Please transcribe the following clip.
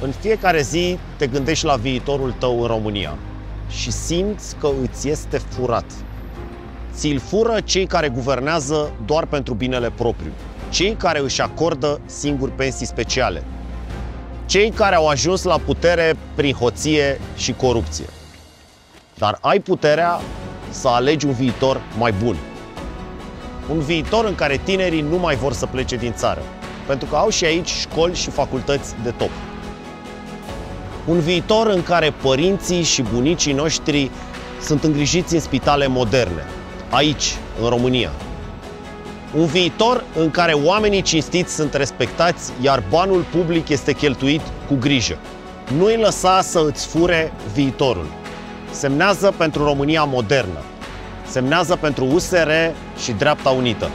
În fiecare zi te gândești la viitorul tău în România și simți că îți este furat. Ți-l fură cei care guvernează doar pentru binele propriu, cei care își acordă singuri pensii speciale, cei care au ajuns la putere prin hoție și corupție. Dar ai puterea să alegi un viitor mai bun. Un viitor în care tinerii nu mai vor să plece din țară, pentru că au și aici școli și facultăți de top. Un viitor în care părinții și bunicii noștri sunt îngrijiți în spitale moderne, aici, în România. Un viitor în care oamenii cinstiți sunt respectați, iar banul public este cheltuit cu grijă. Nu îi lăsa să îți fure viitorul. Semnează pentru România modernă. Semnează pentru USR și Dreapta Unită.